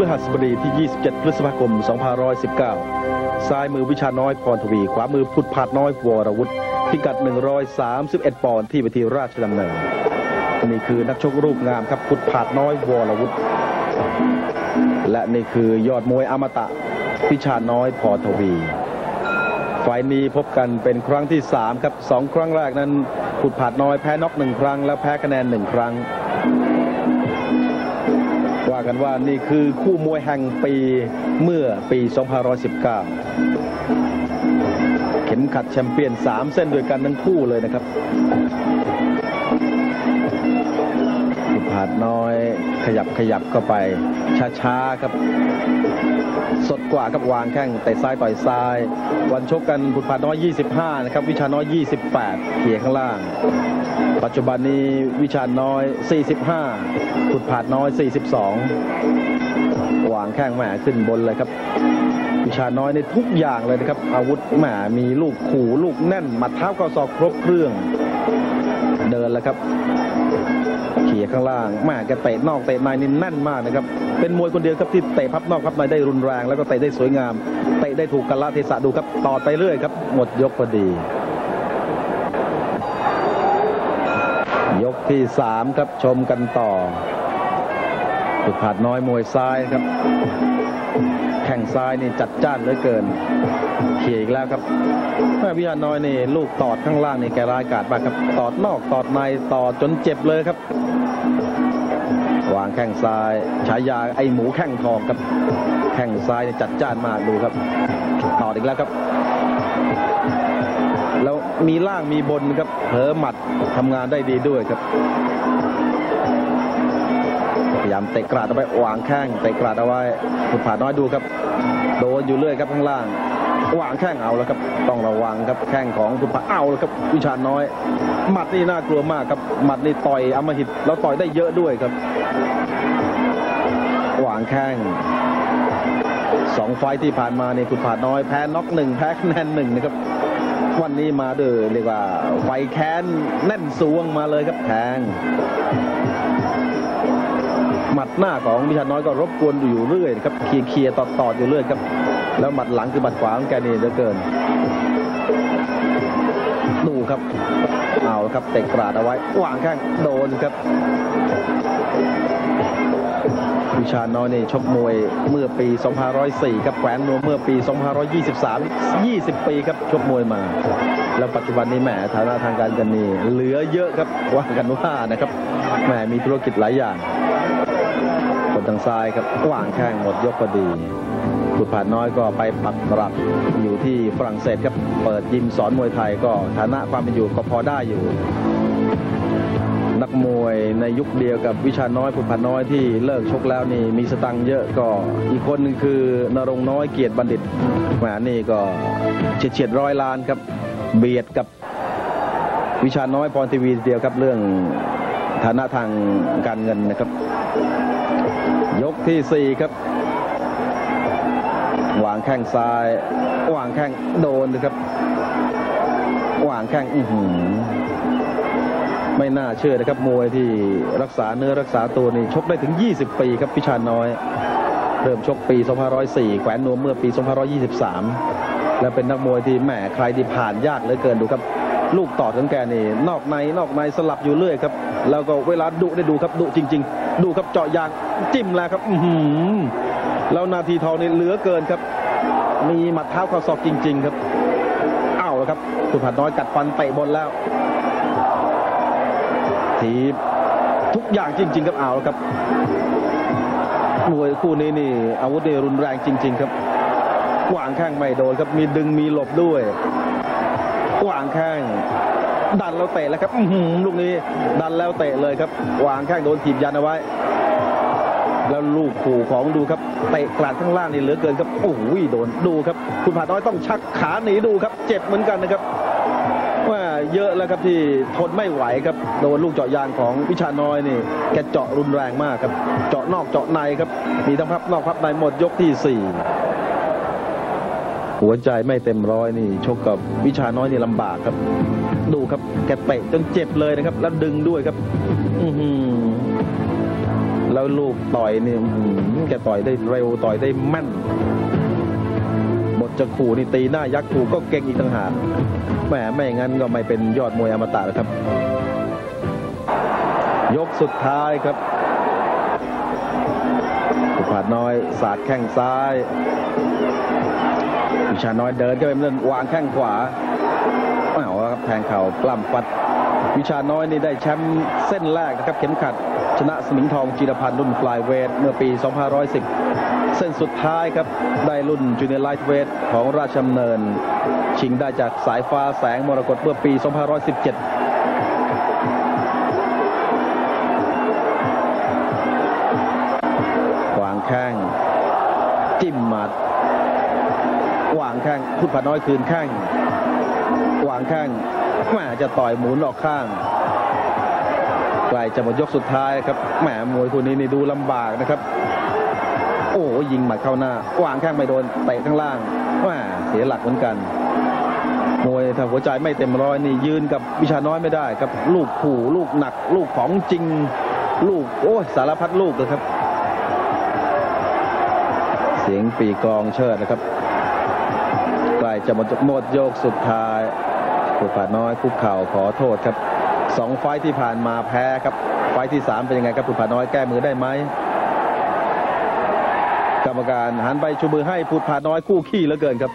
พฤหัสบดีที่ 27 พฤษภาคม 2519 ซ้ายมือวิชาน้อยพรทวี ขวามือพุทธผาดน้อยวรวุฒิพิกัด 131 ปอนด์ที่เวทีราชดำเนิน นี่คือนักชกรูปงามครับ พุทธผาดน้อยวรวุฒิและนี่คือยอดมวยอมตะพิชาน้อยพรทวีไฟล์นี้พบกันเป็นครั้งที่ 3 ครับสองครั้งแรกนั้นผุดผาดน้อยแพ้น็อกหนึ่งครั้ง และแพ้คะแนนหนึ่งครั้ง ว่ากันว่านี่คือคู่มวยแห่งปีเมื่อปี 2519 เข็มขัดแชมเปี้ยน 3 เส้นด้วยกันทั้งคู่เลยนะครับาดน้อย ขยับขยับเข้าไป ช้าๆครับ สดกว่ากับวางแข้งเตะซ้ายต่อยซ้าย วันชกกันผุดผาดน้อย 25 นะครับ วิชาน้อย 28เขี่ยข้างล่าง ปัจจุบันนี้วิชาน้อย 45ผุดผาดน้อย 42 วางแข้งแหมขึ้นบนเลยครับวิชาน้อยในทุกอย่างเลยนะครับ อาวุธแหมมีลูกขู่ลูกแน่นหมัดเท้าก็ศอกครบเครื่อง เดินแล้วครับ เขี่ยข้างล่างแม่แกเตะนอกเตะในนี่แน่นมากนะครับ เป็นมวยคนเดียวครับที่เตะพับนอกพับในได้รุนแรง แล้วก็เตะได้สวยงาม เตะได้ถูกกาลเทศะดูครับต่อไปเรื่อยครับ หมดยกพอดี ยกที่สามครับชมกันต่อสุดผาดน้อยมวยซ้ายครับ แข่งซ้ายนี่จัดจ้านเหลือเกินเขี่ยอีกแล้วครับแม่วิหาน้อยนี่ลูกตอดข้างล่างนี่แกร้ายกาจมากครับ ตอดนอกตอดในตอดจนเจ็บเลยครับ วางแข้งซ้ายฉายาไอหมูแข้งทองครับ แข้งซ้ายจัดจ้านมากดูครับต่อดอีกแล้วครับ แล้วมีล่างมีบนครับเผลอหมัดทำงานได้ดีด้วยครับพยายามเตะกราดเอาไว้วางแข้งเตะกราดเอาไว้ผุดผาน้อยดูครับ โดนอยู่เรื่อยครับข้างล่าง วางแข้งเอาแล้วครับ ต้องระวังครับแข้งของผุดผาเอาแล้วครับวิชาน้อย หมัดนี่น่ากลัวมากครับหมัดนี่ต่อยอมหิตแล้วต่อยได้เยอะด้วยครับวางแข้งสองไฟที่ผ่านมาเนี่ยผุดผาน้อยแพ้น็อกหนึ่งแพ้คะแนนหนึ่งนะครับวันนี้มาเด้อเรียกว่าไฟแค้นแน่นสวงมาเลยครับแทงหมัดหน้าของวิชาน้อยก็รบกวนอยู่เรื่อยครับเคลียร์เคียร์ตอดตอดอยู่เรื่อยครับ แล้วหมัดหลังคือหมัดขวาของแกนี่เหลือเกิน ดูครับเอาครับเตะกราดเอาไว้วางแข้งโดนครับวิชาน้อยนี่ชกมวยเมื่อปี 2504 ครับแขวนนวมเมื่อปี 2523 20 ปีครับชกมวยมา แล้วปัจจุบันนี้แหมฐานะทางการเงินนี่เหลือเยอะครับว่ากันว่านะครับแหมมีธุรกิจหลายอย่างคนทางซ้ายครับวางแข้งหมดยกพอดี ขุดผ่านน้อยก็ไปปักหลักอยู่ที่ฝรั่งเศสครับเปิดยิมสอนมวยไทยก็ฐานะความเป็นอยู่ก็พอได้อยู่ นักมวยในยุคเดียวกับวิชาน้อยผุดผ่านน้อยที่เลิกชกแล้วนี่มีสตังค์เยอะก็อีกคนนึงคือนรงน้อยเกียรติบัณฑิตแหมนี่ก็เฉียดเฉียดร้อยล้านครับ เบียดกับวิชาน้อยพรทีวีเดียวครับเรื่องฐานะทางการเงินนะครับ ยกที่สี่ครับ วางแข้งซ้าย วางแข้งโดนนะครับ วางแข้งอื้อหือไม่น่าเชื่อนะครับ มวยที่รักษาเนื้อรักษาตัวนี่ชกได้ถึง 20 ปีครับพิชาน้อย เริ่มชกปี 2504 แขวนนวมเมื่อปี 2523 และเป็นนักมวยที่แหมใครที่ผ่านยากเหลือเกินดูครับ ลูกต่อของแกนี่ นอกในนอกในสลับอยู่เรื่อยครับ แล้วก็เวลาดุได้ดูครับดุจริง ๆ ดูครับเจาะยางจิ้มแล้วครับ อือหือ แล้วนาทีทองนี่เหลือเกินครับ มีหมัดเท้าข่าศอกจริง ๆ ครับอ้าวแล้วครับสุดผัดน้อยกัดฟันเตะบนแล้ว ทีบทุกอย่างจริง ๆ ครับเอาวแล้วครับมวยคู่นี้นี่อาวุธนี่รุนแรงจริง ๆ ครับวางแข้งไม่โดนครับมีดึงมีหลบด้วยวางแข้งดันแล้วเตะแล้วครับลูกนี้ดันแล้วเตะเลยครับวางแข้งโดนถีบยันเอาไว้ แล้วลูกขู่ของดูครับเตะกลาดข้างล่างนี่เหลือเกินครับโอ้โหโดนดูครับ คุณผาน้อยต้องชักขาหนีดูครับ เจ็บเหมือนกันนะครับว่าเยอะแล้วครับที่ทนไม่ไหวครับโดนลูกเจาะยางของวิชาน้อยนี่แกเจาะรุนแรงมากครับ เจาะนอกเจาะในครับมีทั้งพับนอกพับในหมดยกที่สี่หัวใจไม่เต็มร้อยนี่ชกกับวิชาน้อยนี่ลำบากครับ ดูครับแกเตะจนเจ็บเลยนะครับ แล้วดึงด้วยครับ อือหือ แล้วลูกต่อยนี่แกต่อยได้เร็วต่อยได้แม่นบทจะขู่นี่ตีหน้ายักษ์ขู่ก็เก่งอีกต่างหากแหมไม่งั้นก็ไม่เป็นยอดมวยอมตะแล้วครับ ยกสุดท้ายครับสุภาพน้อยสาดแข้งซ้ายวิชาน้อยเดินก็เป็นเรื่องวางแข้งขวาเอาละครับแทงเข่าปล้ำฟัด วิชาน้อยนี่ได้แชมป์เส้นแรกนะครับเข็มขัด ชนะสมิงทองจีรพันธ์รุ่นฟลายเวทเมื่อปี 2510 เส้นสุดท้ายครับ ได้รุ่นจูเนียร์ไลท์เวทของราชดำเนิน ชิงได้จากสายฟ้าแสงมรกตเมื่อปี 2517วางแข้งจิ้มหมัดวางแข้งพุทธาน้อยคืนแข้ง วางแข้งแหมจะต่อยหมุนออกข้างใกล้จะหมดยกสุดท้ายครับแหมมวยคู่นี้นี่ดูลำบากนะครับ โอ้ยิงหมัดเข้าหน้าวางแข้งไม่โดนเตะข้างล่างแหมเสียหลักเหมือนกันมวยถ้าหัวใจไม่เต็มร้อยนี่ยืนกับวิชาน้อยไม่ได้ครับ ลูกขู่ลูกหนัก ลูกของจริง ลูกโอ้สารพัดลูกเลยครับ เสียงปีกองเชิดนะครับ จะหมดหมดโยกสุดท้ายผู้ผ่าน้อยคุกเข่าขอโทษครับสองไฟที่ผ่านมาแพ้ครับ ไฟที่สามเป็นยังไงครับผู้ผ่าน้อยแก้มือได้ไหมกรรมการหันไปชูมือให้ผู้ผ่าน้อยคู่ขี้เหลือเกินครับ